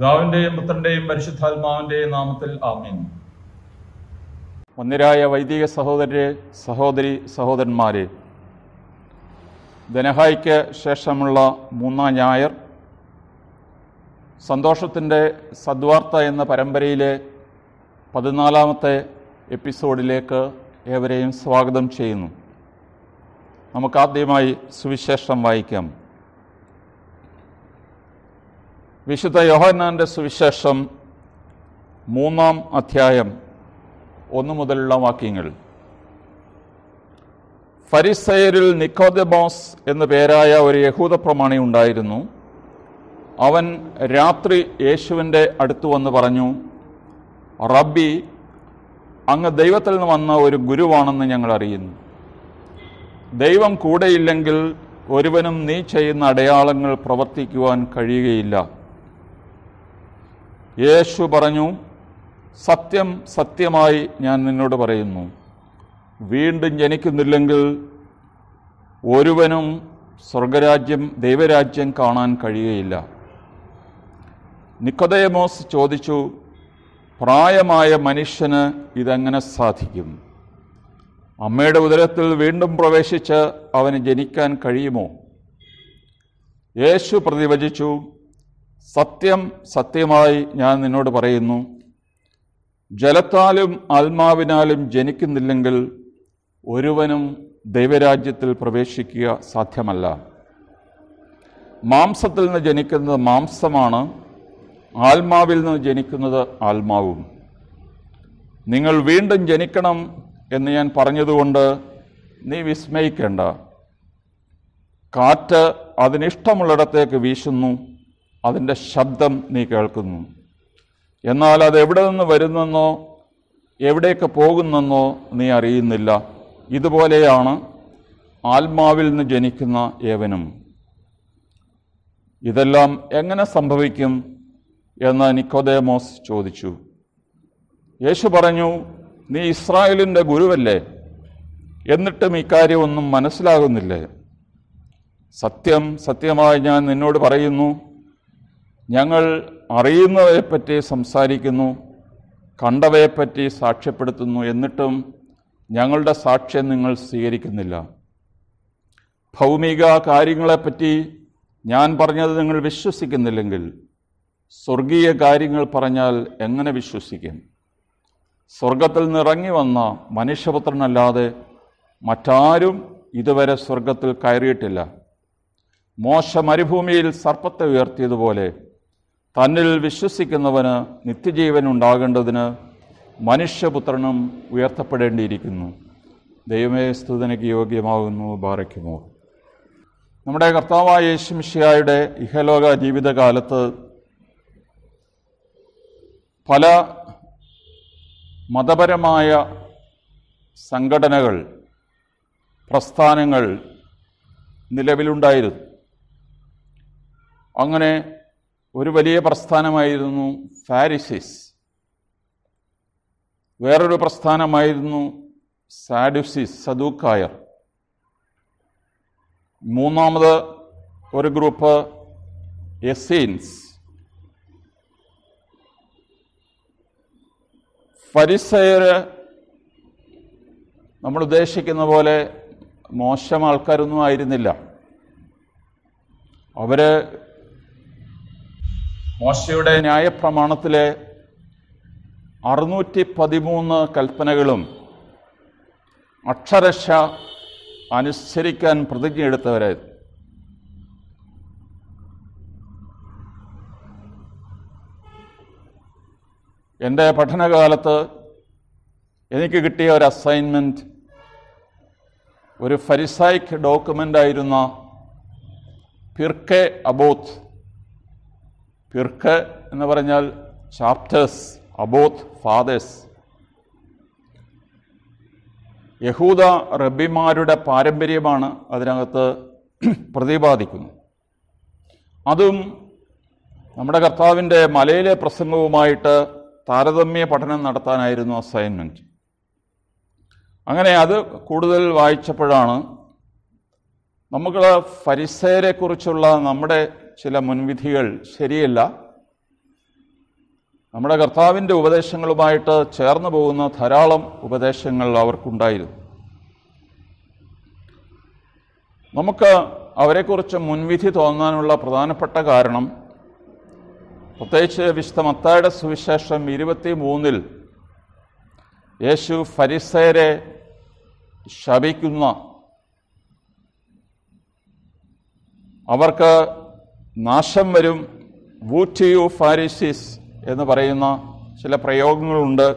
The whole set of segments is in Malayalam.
പിതാവിന്റെയും പുത്രന്റെയും പരിശുദ്ധാത്മാവിന്റെയും നാമത്തിൽ ആമീൻ. ഒന്നിരായ വൈദിക സഹോദരരെ സഹോദരി സഹോദരന്മാരെ ധനഹായിക്ക് ശേഷമുള്ള മൂന്നാം ഞായർ സന്തോഷത്തിന്റെ സദ്വാർത്ത എന്ന പരമ്പരയിലെ പതിനാലാമത്തെ എപ്പിസോഡിലേക്ക് ഏവരെയും സ്വാഗതം ചെയ്യുന്നു. നമുക്കാദ്യമായി സുവിശേഷം വായിക്കാം. വിശുദ്ധ യോഹന്നാന്റെ സുവിശേഷം മൂന്നാം അധ്യായം ഒന്നു മുതലുള്ള വാക്യങ്ങൾ. ഫരിസയരിൽ നിക്കോദബോസ് എന്ന പേരായ ഒരു യഹൂദ പ്രമാണി ഉണ്ടായിരുന്നു. അവൻ രാത്രി യേശുവിന്റെ അടുത്ത് വന്ന് പറഞ്ഞു റബ്ബി അങ്ങ് ദൈവത്തിൽ നിന്ന് വന്ന ഒരു ഗുരുവാണെന്ന് ഞങ്ങൾ അറിയുന്നു. ദൈവം കൂടെയില്ലെങ്കിൽ ഒരുവനും നീ ചെയ്യുന്ന അടയാളങ്ങൾ പ്രവർത്തിക്കുവാൻ കഴിയുകയില്ല. യേശു പറഞ്ഞു സത്യം സത്യമായി ഞാൻ നിന്നോട് പറയുന്നു. വീണ്ടും ജനിക്കുന്നില്ലെങ്കിൽ ഒരുവനും സ്വർഗരാജ്യം ദൈവരാജ്യം കാണാൻ കഴിയുകയില്ല. നിക്കോദയമോസ് ചോദിച്ചു പ്രായമായ മനുഷ്യന് ഇതെങ്ങനെ സാധിക്കും? അമ്മയുടെ ഉദരത്തിൽ വീണ്ടും പ്രവേശിച്ച് അവന് ജനിക്കാൻ കഴിയുമോ? യേശു പ്രതിവചിച്ചു സത്യം സത്യമായി ഞാൻ നിന്നോട് പറയുന്നു. ജലത്താലും ആത്മാവിനാലും ജനിക്കുന്നില്ലെങ്കിൽ ഒരുവനും ദൈവരാജ്യത്തിൽ പ്രവേശിക്കുക സാധ്യമല്ല. മാംസത്തിൽ നിന്ന് ജനിക്കുന്നത് മാംസമാണ് ആത്മാവിൽ നിന്ന് ജനിക്കുന്നത് ആത്മാവും. നിങ്ങൾ വീണ്ടും ജനിക്കണം എന്ന് ഞാൻ പറഞ്ഞതുകൊണ്ട് നീ വിസ്മയിക്കേണ്ട. കാറ്റ് അതിനിഷ്ടമുള്ളിടത്തേക്ക് വീശുന്നു. അതിന്റെ ശബ്ദം നീ കേൾക്കുന്നു. എന്നാൽ അത് എവിടെ നിന്ന് വരുന്നെന്നോ എവിടേക്ക് പോകുന്നെന്നോ നീ അറിയുന്നില്ല. ഇതുപോലെയാണ് ആത്മാവിൽ നിന്ന് ജനിക്കുന്ന ഏവനും. ഇതെല്ലാം എങ്ങനെ സംഭവിക്കും എന്ന് നിക്കോദേമോസ് ചോദിച്ചു. യേശു പറഞ്ഞു നീ ഇസ്രായേലിന്റെ ഗുരുവല്ലേ? എന്നിട്ടും ഇക്കാര്യമൊന്നും മനസ്സിലാകുന്നില്ലേ? സത്യം സത്യമായി ഞാൻ നിന്നോട് പറയുന്നു ഞങ്ങൾ അറിയുന്നവയെപ്പറ്റി സംസാരിക്കുന്നു കണ്ടവയെപ്പറ്റി സാക്ഷ്യപ്പെടുത്തുന്നു എന്നിട്ടും ഞങ്ങളുടെ സാക്ഷ്യം നിങ്ങൾ സ്വീകരിക്കുന്നില്ല. ഭൗമിക കാര്യങ്ങളെപ്പറ്റി ഞാൻ പറഞ്ഞത് നിങ്ങൾ വിശ്വസിക്കുന്നില്ലെങ്കിൽ സ്വർഗീയ കാര്യങ്ങൾ പറഞ്ഞാൽ എങ്ങനെ വിശ്വസിക്കും? സ്വർഗത്തിൽ നിറങ്ങി വന്ന മനുഷ്യപുത്രനല്ലാതെ മറ്റാരും ഇതുവരെ സ്വർഗത്തിൽ കയറിയിട്ടില്ല. മോശ മരുഭൂമിയിൽ സർപ്പത്തെ ഉയർത്തിയതുപോലെ തന്നിൽ വിശ്വസിക്കുന്നവന് നിത്യജീവൻ ഉണ്ടാകേണ്ടതിന് മനുഷ്യപുത്രനും ഉയർത്തപ്പെടേണ്ടിയിരിക്കുന്നു. ദൈവമേ സ്തുതനയ്ക്ക് യോഗ്യമാകുന്നു. ബാറയ്ക്കുമോ നമ്മുടെ കർത്താവായ യേശുമിഷിയായുടെ ഇഹലോക ജീവിതകാലത്ത് പല മതപരമായ സംഘടനകൾ പ്രസ്ഥാനങ്ങൾ നിലവിലുണ്ടായിരുന്നു. അങ്ങനെ ഒരു വലിയ പ്രസ്ഥാനമായിരുന്നു ഫാരിസിസ്. വേറൊരു പ്രസ്ഥാനമായിരുന്നു സാഡുസിസ് സദൂക്കായർ മൂന്നാമത് ഒരു ഗ്രൂപ്പ് എസീൻസ് ഫരിസയര് നമ്മൾ ഉദ്ദേശിക്കുന്ന പോലെ മോശം ആൾക്കാരൊന്നും ആയിരുന്നില്ല. അവർ മോശയുടെ ന്യായപ്രമാണത്തിലെ അറുന്നൂറ്റി പതിമൂന്ന് കൽപ്പനകളും അക്ഷരക്ഷ അനുസരിക്കാൻ പ്രതിജ്ഞയെടുത്തവരെ എന്റെ പഠനകാലത്ത് എനിക്ക് കിട്ടിയ ഒരു അസൈൻമെന്റ് ഒരു ഫരിസൈക്ക് ഡോക്യുമെന്റ് ആയിരുന്ന പിർക്കെ അബോത്ത് പിർക്ക് എന്ന് പറഞ്ഞാൽ ചാപ്റ്റേഴ്സ് അബോത്ത് ഫാദേഴ്സ് യഹൂദ റബ്ബിമാരുടെ പാരമ്പര്യമാണ് അതിനകത്ത് പ്രതിപാദിക്കുന്നത്. അതും നമ്മുടെ കർത്താവിന്റെ മലയിലെ പ്രസംഗവുമായിട്ട് താരതമ്യ പഠനം നടത്താനായിരുന്നു അസൈൻമെന്റ് അങ്ങനെ അത് കൂടുതൽ വായിച്ചപ്പോഴാണ് നമുക്ക് ഫരിസേരെക്കുറിച്ചുള്ള നമ്മുടെ ചില മുൻവിധികൾ ശരിയല്ല. നമ്മുടെ കർത്താവിന്റെ ഉപദേശങ്ങളുമായിട്ട് ചേർന്ന് പോകുന്ന ധാരാളം ഉപദേശങ്ങൾ അവർക്കുണ്ടായിരുന്നു. നമുക്ക് അവരെക്കുറിച്ച് മുൻവിധി തോന്നാനുള്ള പ്രധാനപ്പെട്ട കാരണം പ്രത്യേകിച്ച് വിശുദ്ധ മത്തായുടെ സുവിശേഷം ഇരുപത്തി മൂന്നിൽ യേശു ഫരിസേരെ ശപിക്കുന്ന അവർക്ക് നാശം വരും. വൂറ്റ് യു ഫാരിസിസ് എന്ന് പറയുന്ന ചില പ്രയോഗങ്ങളുണ്ട്.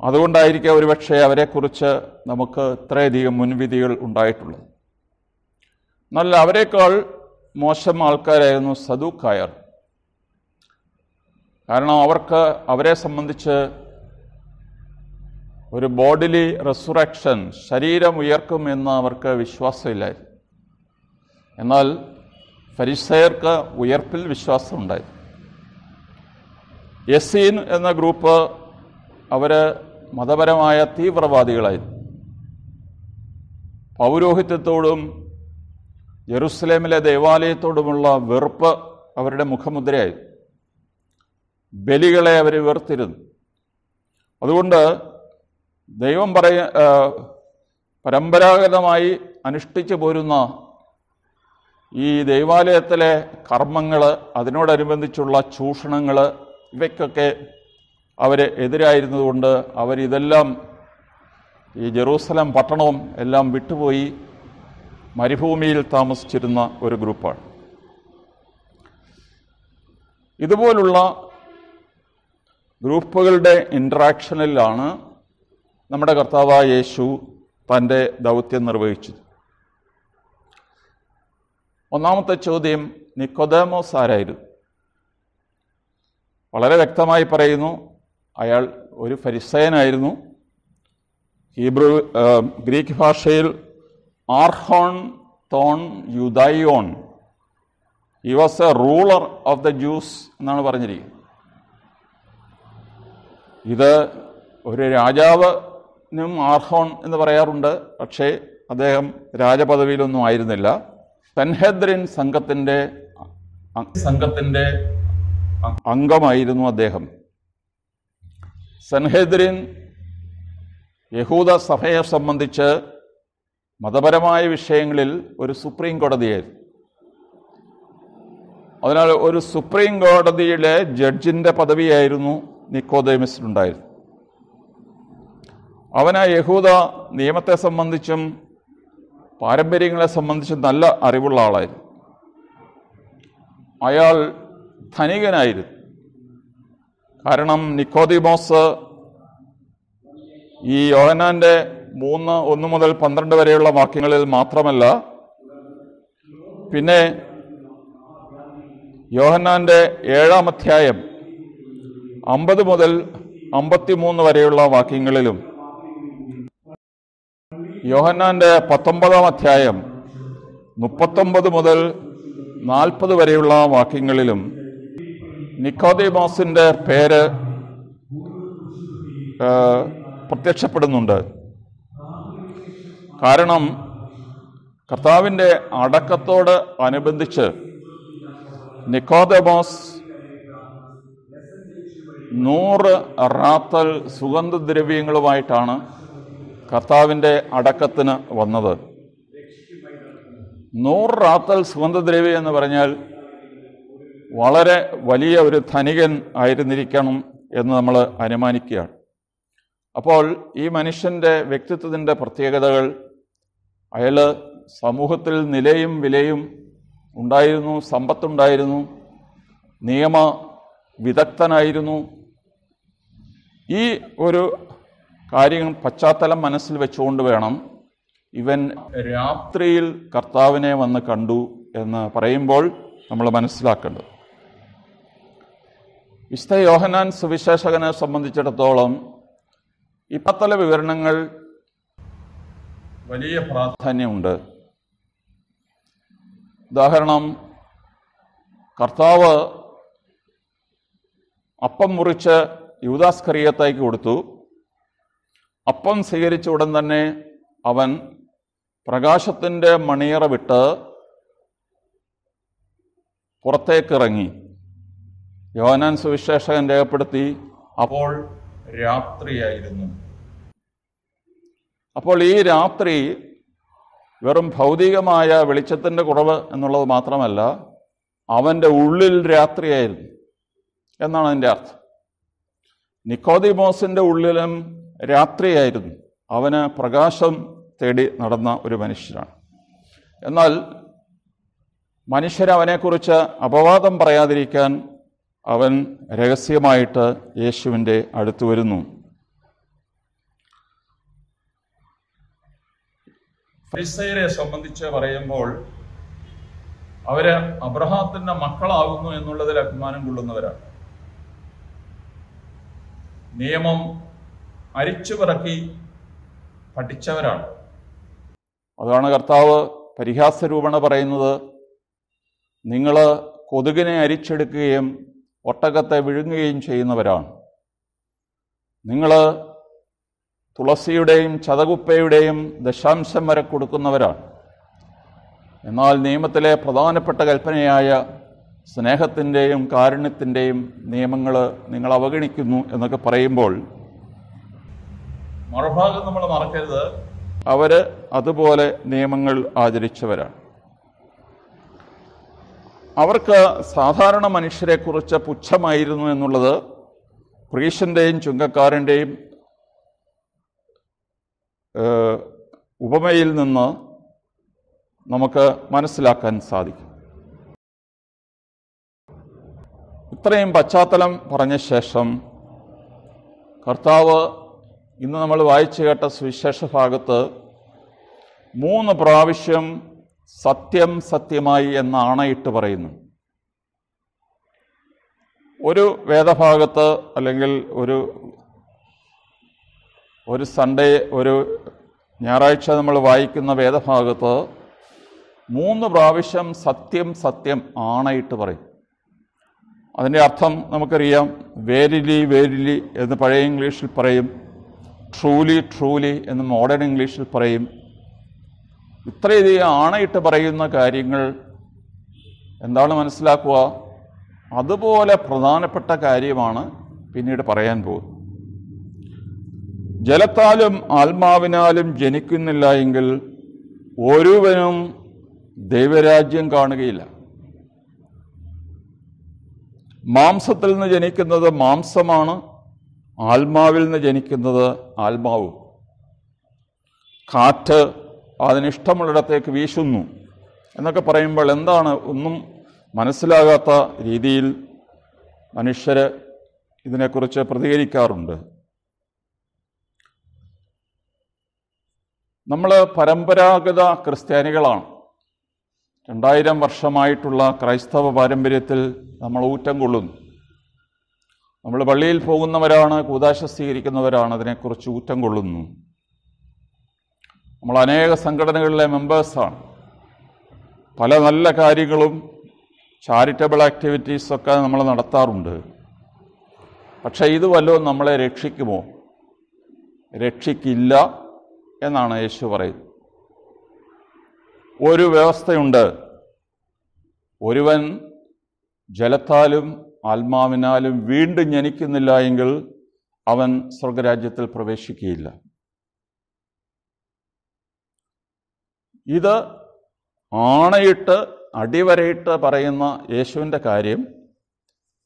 അതുകൊണ്ടായിരിക്കും ഒരുപക്ഷെ അവരെക്കുറിച്ച് നമുക്ക് ഇത്രയധികം മുൻവിധികൾ ഉണ്ടായിട്ടുള്ളത്. നല്ല അവരെക്കാൾ മോശം ആൾക്കാരായിരുന്നു സദൂക്കായർ കാരണം അവർക്ക് അവരെ സംബന്ധിച്ച് ഒരു ബോഡിലി റെസുറക്ഷൻ ശരീരം ഉയർക്കും എന്ന് അവർക്ക് വിശ്വാസമില്ലായിരുന്നു. എന്നാൽ ഫരിസയർക്ക് ഉയർപ്പിൽ വിശ്വാസമുണ്ടായി. യസീൻ എന്ന ഗ്രൂപ്പ് അവർ മതപരമായ തീവ്രവാദികളായി. പൗരോഹിത്യത്തോടും ജെറുസലേമിലെ ദേവാലയത്തോടുമുള്ള വെറുപ്പ് അവരുടെ മുഖമുദ്രയായി. ബലികളെ അവർ വെറുത്തിരുന്നു. അതുകൊണ്ട് ദൈവം പറയ പരമ്പരാഗതമായി അനുഷ്ഠിച്ചു പോരുന്ന ഈ ദൈവാലയത്തിലെ കർമ്മങ്ങൾ അതിനോടനുബന്ധിച്ചുള്ള ചൂഷണങ്ങൾ ഇവയ്ക്കൊക്കെ അവർ എതിരായിരുന്നതുകൊണ്ട് അവരിതെല്ലാം ഈ ജെറൂസലം പട്ടണവും എല്ലാം വിട്ടുപോയി മരുഭൂമിയിൽ താമസിച്ചിരുന്ന ഒരു ഗ്രൂപ്പാണ്. ഇതുപോലുള്ള ഗ്രൂപ്പുകളുടെ ഇൻട്രാക്ഷനിലാണ് നമ്മുടെ കർത്താവായ യേശു തന്റെ ദൗത്യം നിർവഹിച്ചത്. ഒന്നാമത്തെ ചോദ്യം നിക്കോദേമോസ് ആരായിരുന്നു? വളരെ വ്യക്തമായി പറയുന്നു അയാൾ ഒരു ഫരിസയനായിരുന്നു. ഹീബ്രു ഗ്രീക്ക് ഭാഷയിൽ ആർഹോൺ തോൺ യുദയോൺ. He was a ruler of the Jews എന്നാണ് പറഞ്ഞിരിക്കുന്നത്. ഇത് ഒരു രാജാവിനും ആർഹോൺ എന്ന് പറയാറുണ്ട് പക്ഷേ അദ്ദേഹം രാജപദവിയിലൊന്നും ആയിരുന്നില്ല. സൻഹെദ്രിൻ സംഘത്തിന്റെ സംഘത്തിന്റെ അംഗമായിരുന്നു അദ്ദേഹം. സൻഹദ്രിൻ യഹൂദ സഭയെ സംബന്ധിച്ച് മതപരമായ വിഷയങ്ങളിൽ ഒരു സുപ്രീം കോടതിയായിരുന്നു. അതിനാൽ ഒരു സുപ്രീം കോടതിയിലെ ജഡ്ജിന്റെ പദവിയായിരുന്നു നിക്കോദേമിസിനുണ്ടായിരുന്നു അവന് യഹൂദ നിയമത്തെ സംബന്ധിച്ചും പാരമ്പര്യങ്ങളെ സംബന്ധിച്ച് നല്ല അറിവുള്ള ആളായിരുന്നു അയാൾ ധനികനായിരുന്നു. കാരണം നിക്കോദിമോസ് ഈ യോഹനാന്റെ മൂന്ന് ഒന്ന് മുതൽ പന്ത്രണ്ട് വരെയുള്ള വാക്യങ്ങളിൽ മാത്രമല്ല പിന്നെ യോഹന്നാന്റെ ഏഴാം അധ്യായം അമ്പത് മുതൽ അമ്പത്തിമൂന്ന് വരെയുള്ള വാക്യങ്ങളിലും യോഹന്നാന്റെ പത്തൊമ്പതാം അധ്യായം മുപ്പത്തൊമ്പത് മുതൽ നാൽപ്പത് വരെയുള്ള വാക്യങ്ങളിലും നിക്കോദിമോസിന്റെ പേര് പ്രത്യക്ഷപ്പെടുന്നുണ്ട്. കാരണം കർത്താവിന്റെ അടക്കത്തോട് അനുബന്ധിച്ച് നിക്കോദമോസ് നൂറ് റാത്തൽ സുഗന്ധദ്രവ്യങ്ങളുമായിട്ടാണ് കർത്താവിന്റെ അടക്കത്തിന് വന്നത്. നൂറ് റാത്തൽ സുഗന്ധദ്രവ്യം എന്ന് പറഞ്ഞാൽ വളരെ വലിയ ഒരു ധനികൻ ആയിരുന്നിരിക്കണം എന്ന് നമ്മൾ അനുമാനിക്കുകയാണ്. അപ്പോൾ ഈ മനുഷ്യന്റെ വ്യക്തിത്വത്തിന്റെ പ്രത്യേകതകൾ അയാൾ സമൂഹത്തിൽ നിലയും വിലയും ഉണ്ടായിരുന്നു സമ്പത്തുണ്ടായിരുന്നു നിയമ വിദഗ്ധനായിരുന്നു. ഈ ഒരു കാര്യം പശ്ചാത്തലം മനസ്സിൽ വെച്ചുകൊണ്ട് വേണം ഇവൻ രാത്രിയിൽ കർത്താവിനെ വന്ന് കണ്ടു എന്ന് പറയുമ്പോൾ നമ്മൾ മനസ്സിലാക്കേണ്ടത്. വിശുദ്ധ യോഹനാൻ സുവിശേഷകനെ സംബന്ധിച്ചിടത്തോളം ഇപ്പത്തല പത്തല വിവരണങ്ങൾ വലിയ പ്രാധാന്യമുണ്ട്. ഉദാഹരണം കർത്താവ് അപ്പം മുറിച്ച് യൂദാസ് കറിയത്തേക്ക് കൊടുത്തു. അപ്പം സ്വീകരിച്ച ഉടൻ തന്നെ അവൻ പ്രകാശത്തിന്റെ മണിയറ വിട്ട് പുറത്തേക്കിറങ്ങി. യോനാൻ സുവിശേഷകൻ രേഖപ്പെടുത്തി അപ്പോൾ രാത്രിയായിരുന്നു. അപ്പോൾ ഈ രാത്രി വെറും ഭൗതികമായ വെളിച്ചത്തിന്റെ കുറവ് എന്നുള്ളത് മാത്രമല്ല അവന്റെ ഉള്ളിൽ രാത്രിയായിരുന്നു എന്നാണ് അതിന്റെ അർത്ഥം. നിക്കോദിമോസിന്റെ ഉള്ളിലും രാത്രിയായിരുന്നു. അവന് പ്രകാശം തേടി നടന്ന ഒരു മനുഷ്യനാണ്. എന്നാൽ മനുഷ്യർ അവനെക്കുറിച്ച് അപവാദം പറയാതിരിക്കാൻ അവൻ രഹസ്യമായിട്ട് യേശുവിന്റെ അടുത്ത് വരുന്നു. ഫരിസയരെ സംബന്ധിച്ച് പറയുമ്പോൾ അവർ അബ്രഹാത്തിന്റെ മക്കളാകുന്നു എന്നുള്ളതിൽ അഭിമാനം കൊള്ളുന്നവരാണ്. നിയമം അരിച്ചു പിറക്കി പഠിച്ചവരാണ്. അതാണ് കർത്താവ് പരിഹാസരൂപണ പറയുന്നത്. നിങ്ങൾ കൊതുകിനെ അരിച്ചെടുക്കുകയും ഒട്ടകത്തെ വിഴുങ്ങുകയും ചെയ്യുന്നവരാണ്. നിങ്ങൾ തുളസിയുടെയും ചതകുപ്പയുടെയും ദശാംശം വരെ കൊടുക്കുന്നവരാണ്. എന്നാൽ നിയമത്തിലെ പ്രധാനപ്പെട്ട കൽപ്പനയായ സ്നേഹത്തിന്റെയും കാരുണ്യത്തിന്റെയും നിയമങ്ങൾ നിങ്ങൾ അവഗണിക്കുന്നു എന്നൊക്കെ പറയുമ്പോൾ മറുഭാഗം നമ്മൾ മറക്കരുത്. അവർ അതുപോലെ നിയമങ്ങൾ ആചരിച്ചവരാണ്. അവർക്ക് സാധാരണ മനുഷ്യരെക്കുറിച്ച് പുച്ഛമായിരുന്നു എന്നുള്ളത് പ്രീഷന്റെയും ചുങ്കക്കാരന്റെയും ഉപമയിൽ നിന്ന് നമുക്ക് മനസ്സിലാക്കാൻ സാധിക്കും. ഇത്രയും പശ്ചാത്തലം പറഞ്ഞ ശേഷം കർത്താവ് ഇന്ന് നമ്മൾ വായിച്ചു കേട്ട സുവിശേഷ ഭാഗത്ത് മൂന്ന് പ്രാവശ്യം സത്യം സത്യമായി എന്ന് ആണയിട്ട് പറയുന്നു. ഒരു വേദഭാഗത്ത് അല്ലെങ്കിൽ ഒരു ഒരു സൺഡേ ഒരു ഞായറാഴ്ച നമ്മൾ വായിക്കുന്ന വേദഭാഗത്ത് മൂന്ന് പ്രാവശ്യം സത്യം സത്യം ആണയിട്ട് പറയും. അതിന്റെ അർത്ഥം നമുക്കറിയാം വേരിലി വേരിലി എന്ന് പഴയ ഇംഗ്ലീഷിൽ പറയും. ട്രൂലി ട്രൂലി എന്ന് മോഡേൺ ഇംഗ്ലീഷിൽ പറയും. ഇത്രയധികം ആണയിട്ട് പറയുന്ന കാര്യങ്ങൾ എന്താണ് മനസ്സിലാക്കുക? അതുപോലെ പ്രധാനപ്പെട്ട കാര്യമാണ് പിന്നീട് പറയാൻ പോകുന്നത്. ജലത്താലും ആത്മാവിനാലും ജനിക്കുന്നില്ല എങ്കിൽ ഒരുവനും ദൈവരാജ്യം കാണുകയില്ല. മാംസത്തിൽ നിന്ന് ജനിക്കുന്നത് മാംസമാണ് ആത്മാവിൽ നിന്ന് ജനിക്കുന്നത് ആത്മാവും. കാറ്റ് അതിനിഷ്ടമുള്ളിടത്തേക്ക് വീശുന്നു എന്നൊക്കെ പറയുമ്പോൾ എന്താണ് ഒന്നും മനസ്സിലാകാത്ത രീതിയിൽ മനുഷ്യർ ഇതിനെക്കുറിച്ച് പ്രതികരിക്കാറുണ്ട്. നമ്മൾ പരമ്പരാഗത ക്രിസ്ത്യാനികളാണ്. രണ്ടായിരം വർഷമായിട്ടുള്ള ക്രൈസ്തവ പാരമ്പര്യത്തിൽ നമ്മൾ ഊറ്റം കൊള്ളുന്നു. നമ്മൾ പള്ളിയിൽ പോകുന്നവരാണ് കൂതാശ സ്വീകരിക്കുന്നവരാണ് അതിനെക്കുറിച്ച് ഊറ്റം കൊള്ളുന്നു. നമ്മൾ അനേക സംഘടനകളിലെ മെമ്പേഴ്സാണ് പല നല്ല കാര്യങ്ങളും ചാരിറ്റബിൾ ആക്ടിവിറ്റീസൊക്കെ നമ്മൾ നടത്താറുണ്ട്. പക്ഷേ ഇത് വല്ലതും നമ്മളെ രക്ഷിക്കുമോ? രക്ഷിക്കില്ല എന്നാണ് യേശു പറയുന്നത്. ഒരു വ്യവസ്ഥയുണ്ട്. ഒരുവൻ ജലത്താലും ആത്മാവിനാലും വീണ്ടും ജനിക്കുന്നില്ല എങ്കിൽ അവൻ സ്വർഗരാജ്യത്തിൽ പ്രവേശിക്കുകയില്ല. ഇത് ആണയിട്ട് അടിവരയിട്ട് പറയുന്ന യേശുവിന്റെ കാര്യം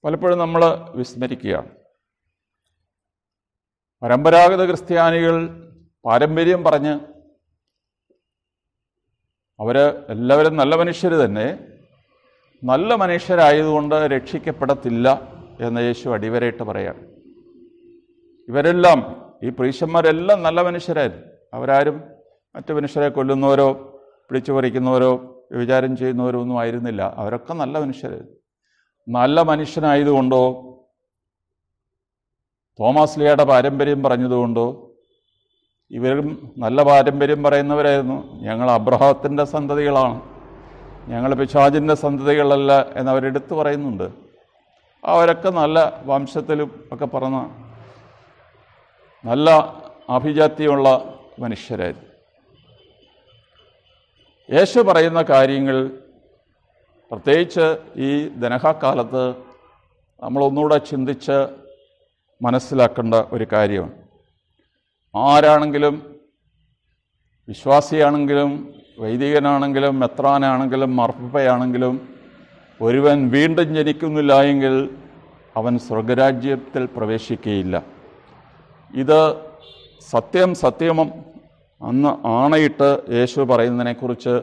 പലപ്പോഴും നമ്മൾ വിസ്മരിക്കുകയാണ്. പരമ്പരാഗത ക്രിസ്ത്യാനികൾ പാരമ്പര്യം പറഞ്ഞ് അവർ എല്ലാവരും നല്ല മനുഷ്യർ തന്നെ നല്ല മനുഷ്യരായതുകൊണ്ട് രക്ഷിക്കപ്പെടത്തില്ല എന്ന് യേശു അടിവരയിട്ട് പറയാം ഇവരെല്ലാം ഈ പ്രീശന്മാരെല്ലാം നല്ല മനുഷ്യരായിരുന്നു. അവരാരും മറ്റു മനുഷ്യരെ കൊല്ലുന്നവരോ പിടിച്ചു പറിക്കുന്നവരോ വിചാരം ചെയ്യുന്നവരോ ഒന്നും ആയിരുന്നില്ല. അവരൊക്കെ നല്ല മനുഷ്യരായിരുന്നു. നല്ല മനുഷ്യനായതുകൊണ്ടോ തോമസ് ലിയയുടെ പാരമ്പര്യം പറഞ്ഞതുകൊണ്ടോ ഇവരും നല്ല പാരമ്പര്യം പറയുന്നവരായിരുന്നു. ഞങ്ങൾ അബ്രഹാത്തിന്റെ സന്തതികളാണ്. ഞങ്ങൾ പിശാചിന്റെ സന്തതികളല്ല എന്നവരെടുത്ത് പറയുന്നുണ്ട്. അവരൊക്കെ നല്ല വംശത്തിലും ഒക്കെ പറഞ്ഞ നല്ല അഭിജാത്യമുള്ള മനുഷ്യരായിരുന്നു. യേശു പറയുന്ന കാര്യങ്ങൾ പ്രത്യേകിച്ച് ഈ ദനഹാക്കാലത്ത് നമ്മളൊന്നുകൂടെ ചിന്തിച്ച് മനസ്സിലാക്കേണ്ട ഒരു കാര്യമാണ്. ആരാണെങ്കിലും വിശ്വാസിയാണെങ്കിലും വൈദികനാണെങ്കിലും മെത്രാനാണെങ്കിലും മർപ്പയാണെങ്കിലും ഒരുവൻ വീണ്ടും ജനിക്കുന്നില്ല എങ്കിൽ അവൻ സ്വർഗരാജ്യത്തിൽ പ്രവേശിക്കുകയില്ല. ഇത് സത്യം സത്യമം അന്ന് ആണയിട്ട് യേശു പറയുന്നതിനെക്കുറിച്ച്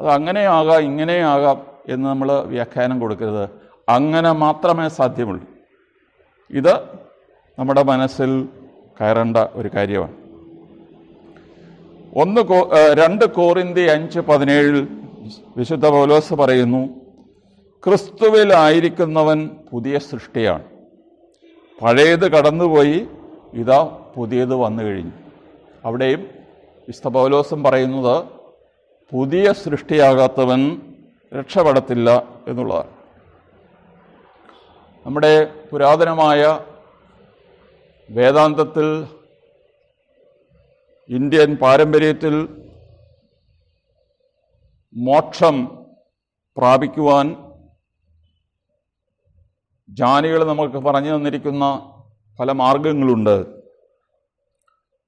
അത് അങ്ങനെയാകാം ഇങ്ങനെയാകാം എന്ന് നമ്മൾ വ്യാഖ്യാനം കൊടുക്കരുത്. അങ്ങനെ മാത്രമേ സാധ്യമുള്ളൂ. ഇത് നമ്മുടെ മനസ്സിൽ കയറേണ്ട ഒരു കാര്യമാണ്. ഒന്ന് രണ്ട് കോറിന്തി അഞ്ച് പതിനേഴിൽ വിശുദ്ധ പൗലോസ് പറയുന്നു ക്രിസ്തുവിലായിരിക്കുന്നവൻ പുതിയ സൃഷ്ടിയാണ്. പഴയത് കടന്നുപോയി ഇതാ പുതിയത് വന്നു കഴിഞ്ഞു. അവിടെയും വിശുദ്ധ പൗലോസും പറയുന്നത് പുതിയ സൃഷ്ടിയാകാത്തവൻ രക്ഷപ്പെടത്തില്ല എന്നുള്ളതാണ്. നമ്മുടെ പുരാതനമായ വേദാന്തത്തിൽ ഇന്ത്യൻ പാരമ്പര്യത്തിൽ മോക്ഷം പ്രാപിക്കുവാൻ ജ്ഞാനികൾ നമുക്ക് പറഞ്ഞു തന്നിരിക്കുന്ന പല മാർഗങ്ങളുണ്ട്.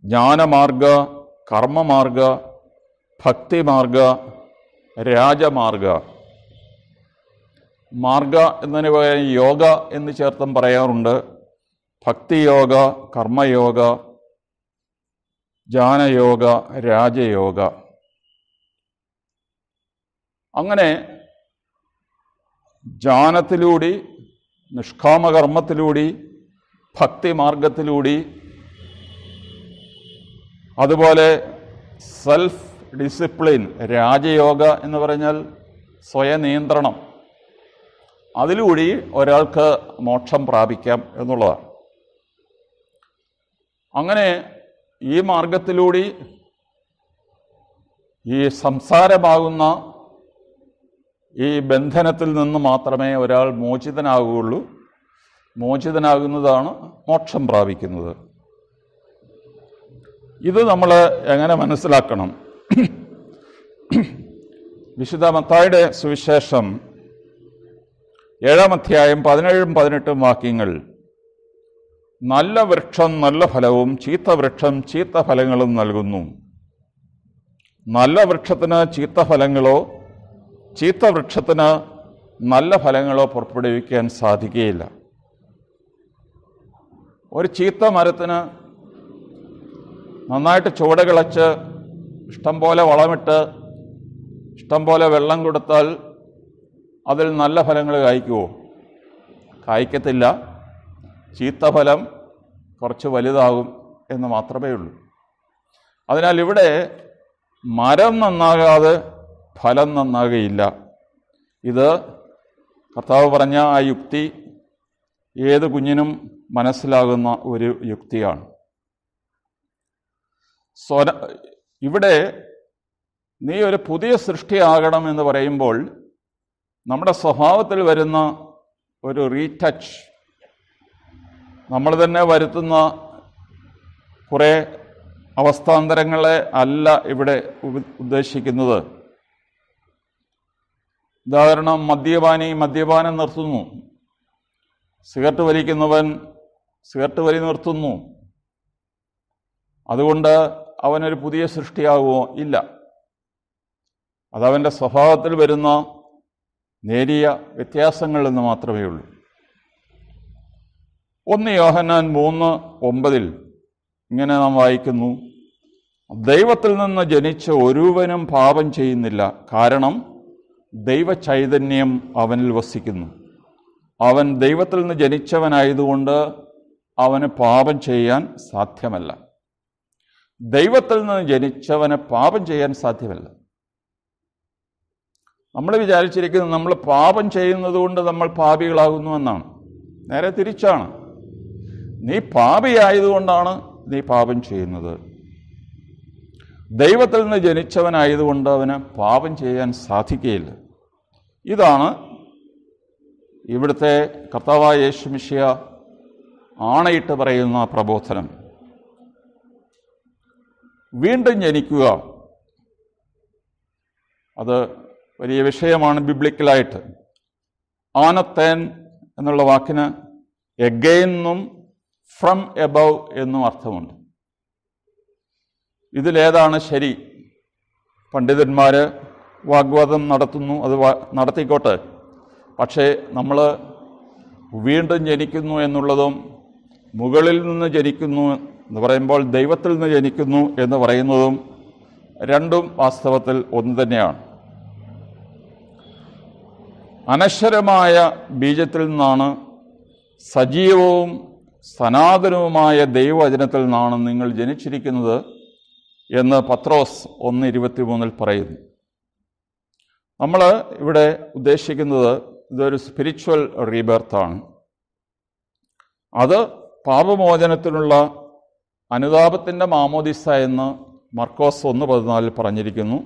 ജ്ഞാനമാർഗ കർമ്മമാർഗ ഭക്തിമാർഗ രാജമാർഗ. മാർഗ എന്നതിന് പകരം യോഗ എന്ന് ചേർത്തും പറയാറുണ്ട്. ഭക്തിയോഗ കർമ്മയോഗ ജ്ഞാനയോഗ രാജയോഗ. അങ്ങനെ ജാനത്തിലൂടി നിഷ്കാമകർമ്മത്തിലൂടി ഭക്തിമാർഗത്തിലൂടി അതുപോലെ സെൽഫ് ഡിസിപ്ലിൻ രാജയോഗ എന്ന് പറഞ്ഞാൽ സ്വയനിയന്ത്രണം. അതിലൂടി ഒരാൾക്ക് മോക്ഷം പ്രാപിക്കാം എന്നുള്ളതാണ്. അങ്ങനെ ഈ മാർഗത്തിലൂടെ ഈ സംസാരമാകുന്ന ഈ ബന്ധനത്തിൽ നിന്ന് മാത്രമേ ഒരാൾ മോചിതനാകുകയുള്ളൂ. മോചിതനാകുന്നതാണ് മോക്ഷം പ്രാപിക്കുന്നത്. ഇത് നമ്മൾ എങ്ങനെ മനസ്സിലാക്കണം? വിശുദ്ധ മത്തായുടെ സുവിശേഷം ഏഴാം അധ്യായം പതിനേഴും പതിനെട്ടും വാക്യങ്ങൾ നല്ല വൃക്ഷം നല്ല ഫലവും ചീത്ത വൃക്ഷം ചീത്ത ഫലങ്ങളും നൽകുന്നു. നല്ല വൃക്ഷത്തിന് ചീത്ത ഫലങ്ങളോ ചീത്ത വൃക്ഷത്തിന് നല്ല ഫലങ്ങളോ പുറപ്പെടുവിക്കാൻ സാധിക്കുകയില്ല. ഒരു ചീത്ത മരത്തിന് നന്നായിട്ട് ചുവട് കിളച്ച് ഇഷ്ടം പോലെ വളമിട്ട് ഇഷ്ടം പോലെ വെള്ളം കൊടുത്താൽ അതിൽ നല്ല ഫലങ്ങൾ കായ്ക്കുമോ കായ്ക്കത്തില്ല. ചീത്ത ഫലം കുറച്ച് വലുതാകും എന്ന് മാത്രമേ ഉള്ളൂ. അതിനാൽ ഇവിടെ മരം നന്നാകാതെ ഫലം നന്നാകുകയില്ല ഇത് കർത്താവ് പറഞ്ഞ ആ യുക്തി ഏത് കുഞ്ഞിനും മനസ്സിലാകുന്ന ഒരു യുക്തിയാണ്. സ്വന ഇവിടെ നീ ഒരു പുതിയ സൃഷ്ടിയാകണം എന്ന് പറയുമ്പോൾ നമ്മുടെ സ്വഭാവത്തിൽ വരുന്ന ഒരു റീടച്ച് നമ്മൾ തന്നെ വരുത്തുന്ന കുറേ അവസ്ഥാന്തരങ്ങളെ അല്ല ഇവിടെ ഉദ്ദേശിക്കുന്നത്. ഉദാഹരണം മദ്യപാനി മദ്യപാനം നിർത്തുന്നു. സിഗരറ്റ് വലിക്കുന്നവൻ സിഗരറ്റ് വലി നിർത്തുന്നു. അതുകൊണ്ട് അവനൊരു പുതിയ സൃഷ്ടിയാകുമോ ഇല്ല. അതവന്റെ സ്വഭാവത്തിൽ വരുന്ന നേരിയ വ്യത്യാസങ്ങൾ എന്ന് മാത്രമേ ഉള്ളൂ. ഒന്ന് യോഹന്നാൻ മൂന്ന് ഒമ്പതിൽ ഇങ്ങനെ നാം വായിക്കുന്നു. ദൈവത്തിൽ നിന്ന് ജനിച്ച ഒരുവനും പാപം ചെയ്യുന്നില്ല. കാരണം ദൈവചൈതന്യം അവനിൽ വസിക്കുന്നു. അവൻ ദൈവത്തിൽ നിന്ന് ജനിച്ചവനായതുകൊണ്ട് അവന് പാപം ചെയ്യാൻ സാധ്യമല്ല. ദൈവത്തിൽ നിന്ന് ജനിച്ചവന് പാപം ചെയ്യാൻ സാധ്യമല്ല. നമ്മൾ വിചാരിച്ചിരിക്കുന്നത് നമ്മൾ പാപം ചെയ്യുന്നത് കൊണ്ട് നമ്മൾ പാപികളാകുന്നു എന്നാണ്. നേരെ തിരിച്ചാണ്. നീ പാപിയായതുകൊണ്ടാണ് നീ പാപം ചെയ്യുന്നത്. ദൈവത്തിൽ നിന്ന് ജനിച്ചവനായതുകൊണ്ട് അവന് പാപം ചെയ്യാൻ സാധിക്കുകയില്ല. ഇതാണ് ഇവിടുത്തെ കർത്താവായ യേശുമിഷ്യ ആണയിട്ട് പറയുന്ന പ്രബോധനം. വീണ്ടും ജനിക്കുക. അത് വലിയ വിഷയമാണ് ബിബ്ലിക്കലായിട്ട്. ആനത്തേൻ എന്നുള്ള വാക്കിന് എഗെയിൻ എന്നും ഫ്രം എബവ് എന്നും അർത്ഥമുണ്ട്. ഇതിലേതാണ് ശരി. പണ്ഡിതന്മാർ വാഗ്വാദം നടത്തുന്നു അത് നടത്തിക്കോട്ടെ. പക്ഷേ നമ്മൾ വീണ്ടും ജനിക്കുന്നു എന്നുള്ളതും മുകളിൽ നിന്ന് ജനിക്കുന്നു എന്ന് പറയുമ്പോൾ ദൈവത്തിൽ നിന്ന് ജനിക്കുന്നു എന്ന് പറയുന്നതും രണ്ടും വാസ്തവത്തിൽ ഒന്ന് തന്നെയാണ്. അനശ്വരമായ ബീജത്തിൽ നിന്നാണ് സജീവവും സനാതനവുമായ ദൈവവചനത്തിൽ നിന്നാണ് നിങ്ങൾ ജനിച്ചിരിക്കുന്നത് എന്ന് പത്രോസ് ഒന്ന് ഇരുപത്തി മൂന്നിൽ പറയുന്നു. നമ്മൾ ഇവിടെ ഉദ്ദേശിക്കുന്നത് ഇതൊരു സ്പിരിച്വൽ റീബർത്താണ് അത് പാപമോചനത്തിനുള്ള അനുതാപത്തിന്റെ മാമോദിസ എന്ന് മർക്കോസ് ഒന്ന് പതിനാലിൽ പറഞ്ഞിരിക്കുന്നു.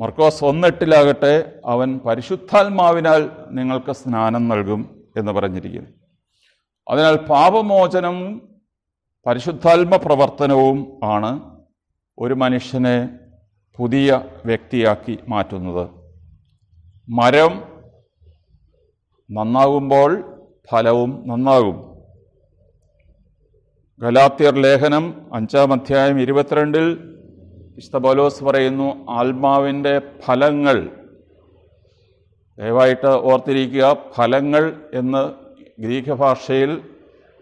മർക്കോസ് ഒന്നെട്ടിലാകട്ടെ അവൻ പരിശുദ്ധാത്മാവിനാൽ നിങ്ങൾക്ക് സ്നാനം നൽകും എന്ന് പറഞ്ഞിരിക്കുന്നു. അതിനാൽ പാപമോചനം പരിശുദ്ധാത്മ പ്രവർത്തനവും ആണ് ഒരു മനുഷ്യനെ പുതിയ വ്യക്തിയാക്കി മാറ്റുന്നത്. മരം നന്നാകുമ്പോൾ ഫലവും നന്നാകും. ഗലാത്യർ ലേഖനം അഞ്ചാം അധ്യായം ഇരുപത്തിരണ്ടിൽ പൗലോസ് പറയുന്നു ആത്മാവിന്റെ ഫലങ്ങൾ. ദയവായിട്ട് ഓർത്തിരിക്കുക ഫലങ്ങൾ എന്ന് ഗ്രീക്ക് ഭാഷയിൽ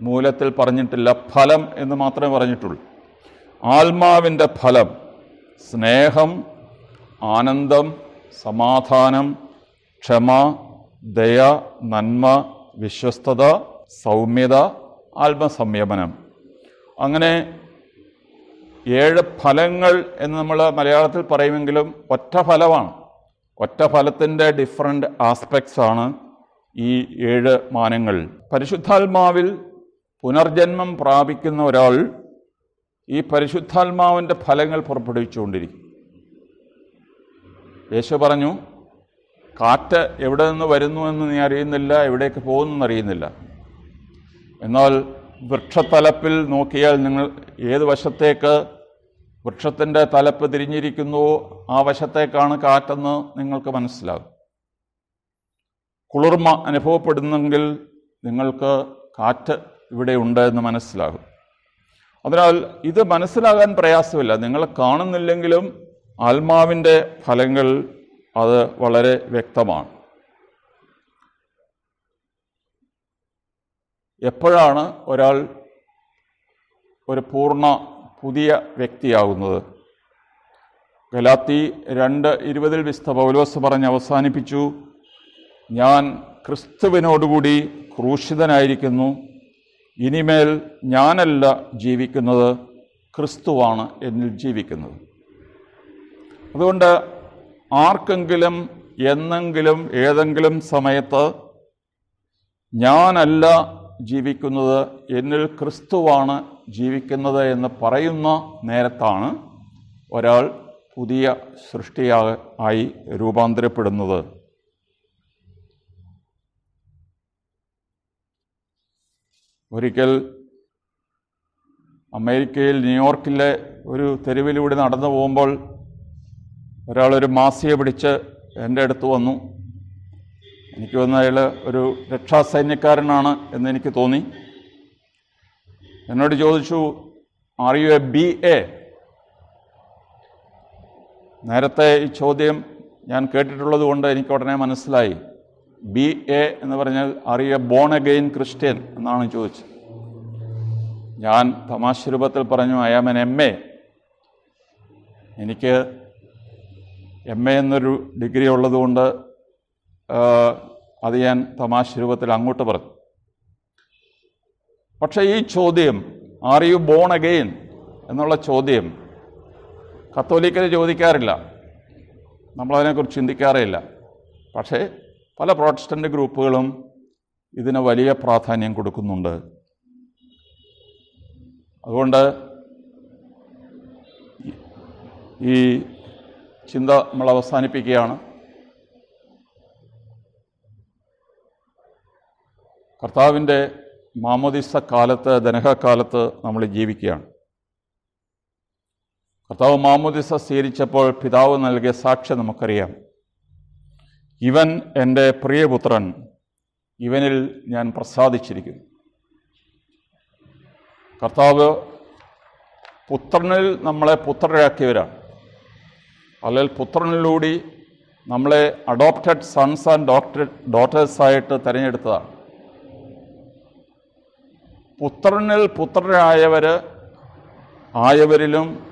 മൂലത്തിൽ പറഞ്ഞിട്ടില്ല ഫലം എന്ന് മാത്രമേ പറഞ്ഞിട്ടുള്ളൂ. ആത്മാവിന്റെ ഫലം സ്നേഹം ആനന്ദം സമാധാനം ക്ഷമ ദയ നന്മ വിശ്വസ്തത സൗമ്യത ആത്മസംയമനം. അങ്ങനെ ഏഴ് ഫലങ്ങൾ എന്ന് നമ്മൾ മലയാളത്തിൽ പറയുമെങ്കിലും ഒറ്റ ഫലമാണ്. ഒറ്റ ഫലത്തിന്റെ ഡിഫറെന്റ് ആസ്പെക്ട്സ് ആണ് ഈ ഏഴ് മാനങ്ങൾ. പരിശുദ്ധാത്മാവിൽ പുനർജന്മം പ്രാപിക്കുന്ന ഒരാൾ ഈ പരിശുദ്ധാത്മാവിന്റെ ഫലങ്ങൾ പുറപ്പെടുവിച്ചുകൊണ്ടിരിക്കും. യേശു പറഞ്ഞു കാറ്റ് എവിടെ നിന്ന് വരുന്നു എന്ന് നീ അറിയുന്നില്ല എവിടേക്ക് പോകുന്നു അറിയുന്നില്ല. എന്നാൽ വൃക്ഷത്തലപ്പിൽ നോക്കിയാൽ നിങ്ങൾ ഏത് വശത്തേക്ക് വൃക്ഷത്തിന്റെ തലപ്പ് തിരിഞ്ഞിരിക്കുന്നുവോ ആ വശത്തേക്കാണ് കാറ്റെന്ന് നിങ്ങൾക്ക് മനസ്സിലാകും. കുളിർമ അനുഭവപ്പെടുന്നെങ്കിൽ നിങ്ങൾക്ക് കാറ്റ് ഇവിടെ ഉണ്ട് എന്ന് മനസ്സിലാകും. അതിനാൽ ഇത് മനസ്സിലാകാൻ പ്രയാസമില്ല. നിങ്ങൾ കാണുന്നില്ലെങ്കിലും ആത്മാവിന്റെ ഫലങ്ങൾ അത് വളരെ വ്യക്തമാണ്. എപ്പോഴാണ് ഒരാൾ ഒരു പൂർണ പുതിയ വ്യക്തിയാകുന്നത്? ഗലാത്തി രണ്ട് ഇരുപതിൽ വിശുദ്ധ പൗലോസ് പറഞ്ഞ് അവസാനിപ്പിച്ചു. ഞാൻ ക്രിസ്തുവിനോടുകൂടി ക്രൂശിതനായിരിക്കുന്നു. ഇനിമേൽ ഞാനല്ല ജീവിക്കുന്നത് ക്രിസ്തുവാണ് എന്നിൽ ജീവിക്കുന്നത്. അതുകൊണ്ട് ആർക്കെങ്കിലും എന്നെങ്കിലും ഏതെങ്കിലും സമയത്ത് ഞാനല്ല ജീവിക്കുന്നത് എന്നിൽ ക്രിസ്തുവാണ് ജീവിക്കുന്നത് എന്ന് പറയുന്ന നേരത്താണ് ഒരാൾ പുതിയ സൃഷ്ടിയായി രൂപാന്തരപ്പെടുന്നത്. ഒരിക്കൽ അമേരിക്കയിൽ ന്യൂയോർക്കിലെ ഒരു തെരുവിലൂടെ നടന്നു പോകുമ്പോൾ ഒരാളൊരു മാസിയെ പിടിച്ച് എന്റെ അടുത്ത് വന്നു. എനിക്ക് വന്ന അയാൾ ഒരു രക്ഷാസൈന്യക്കാരനാണ് എന്ന് എനിക്ക് തോന്നി. എന്നോട് ചോദിച്ചു are you a B A നേരത്തെ ഈ ചോദ്യം ഞാൻ കേട്ടിട്ടുള്ളത് കൊണ്ട് എനിക്ക് ഉടനെ മനസ്സിലായി. ബി എ എന്ന് പറഞ്ഞാൽ അറിയ ബോൺ അഗെയിൻ ക്രിസ്ത്യൻ എന്നാണ് ചോദിച്ചത്. ഞാൻ തമാശ രൂപത്തിൽ പറഞ്ഞു I am an M A എനിക്ക് എം എ എന്നൊരു ഡിഗ്രി ഉള്ളതുകൊണ്ട് അത് ഞാൻ തമാശ രൂപത്തിൽ അങ്ങോട്ട് പറഞ്ഞു. പക്ഷേ ഈ ചോദ്യം ആർ യു ബോൺ അഗെയിൻ എന്നുള്ള ചോദ്യം കത്തോലിക്കരെ ചോദിക്കാറില്ല. നമ്മളതിനെക്കുറിച്ച് ചിന്തിക്കാറില്ല പക്ഷേ പല പ്രോട്ടസ്റ്റന്റ് ഗ്രൂപ്പുകളും ഇതിന് വലിയ പ്രാധാന്യം കൊടുക്കുന്നുണ്ട്. അതുകൊണ്ട് ഈ- ചിന്ത നമ്മൾ അവസാനിപ്പിക്കുകയാണ്. കർത്താവിന്റെ മാമോദിസ കാലത്ത് ദനഹക്കാലത്ത് നമ്മൾ ജീവിക്കുകയാണ്. കർത്താവ് മാമോദിസ സ്വീകരിച്ചപ്പോൾ പിതാവ് നൽകിയ സാക്ഷ്യം നമുക്കറിയാം. ഇവൻ എന്റെ പ്രിയപുത്രൻ. ഇവനിൽ ഞാൻ പ്രസാദിച്ചിരിക്കുന്നു. കർത്താവ് പുത്രനിൽ നമ്മളെ പുത്രരാക്കിയവരാണ്. അല്ലെങ്കിൽ പുത്രനിലൂടെ നമ്മളെ അഡോപ്റ്റഡ് സൺസ് ആൻഡ് ഡോക്ടർ ഡോട്ടേഴ്സായിട്ട് തിരഞ്ഞെടുത്തതാണ്. പുത്രനിൽ പുത്രരായവർ ആയവരിലും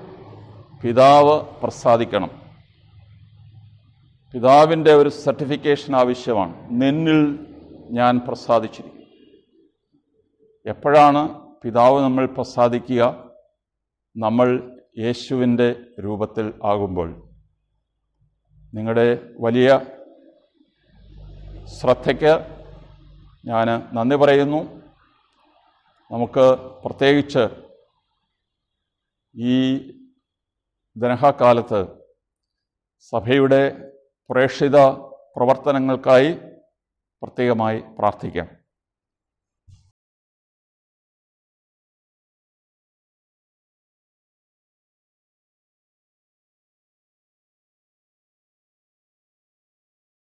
പിതാവ് പ്രസാദിക്കണം. പിതാവിന്റെ ഒരു സർട്ടിഫിക്കേഷൻ ആവശ്യമാണ്. നിന്നിൽ ഞാൻ പ്രസാദിച്ചിരിക്കും. എപ്പോഴാണ് പിതാവ് നമ്മൾ പ്രസാദിക്കുക? നമ്മൾ യേശുവിന്റെ രൂപത്തിൽ ആകുമ്പോൾ. നിങ്ങളുടെ വലിയ ശ്രദ്ധയ്ക്ക് ഞാൻ നന്ദി പറയുന്നു. നമുക്ക് പ്രത്യേകിച്ച് ഈ ദനഹക്കാലത്ത് സഭയുടെ പ്രേക്ഷിത പ്രവർത്തനങ്ങൾക്കായി പ്രത്യേകമായി പ്രാർത്ഥിക്കാം.